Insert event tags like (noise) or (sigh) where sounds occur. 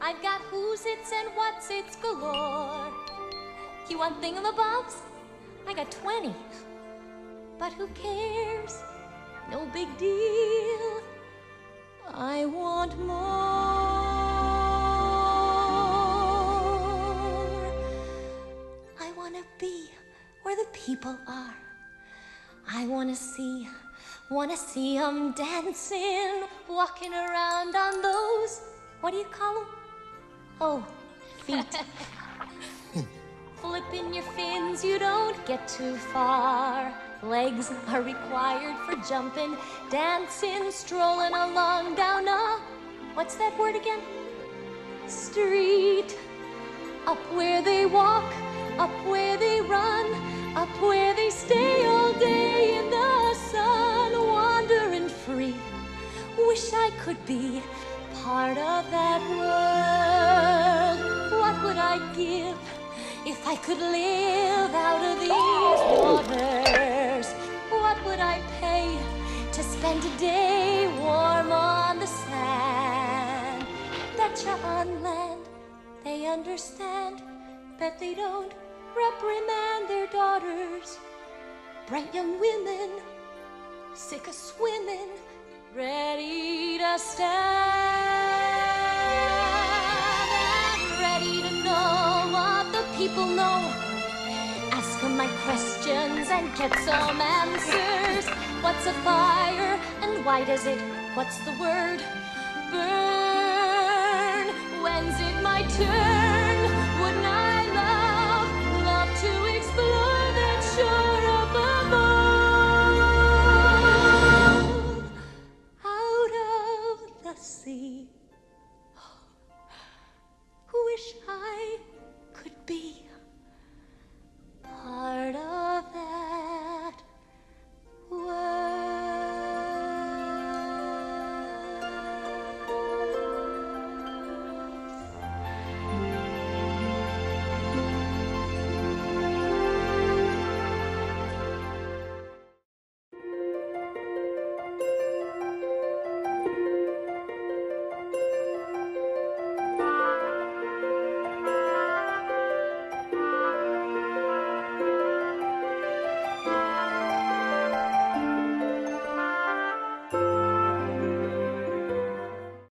I've got who's its and what's its galore. You want thingamabobs? I got 20. But who cares? No big deal. I want more. I want to be where the people are. I want to see, want to see 'em dancing, walking around on those, what do you call 'em? Oh, feet. (laughs) Flipping your fins, you don't get too far. Legs are required for jumping, dancing, strolling along down a. What's that word again? Street. Up where they walk, up where they run, up where they stay all day in the sun, wandering free. Wish I could be part of that world. What would I give if I could live out of these waters? What would I pay to spend a day warm on the sand? Betcha on land they understand that they don't reprimand their daughters. Bright young women, sick of swimming, ready to stand people know. Ask them my questions and get some answers. What's a fire and why does it? What's the word? Burn. When's it my turn?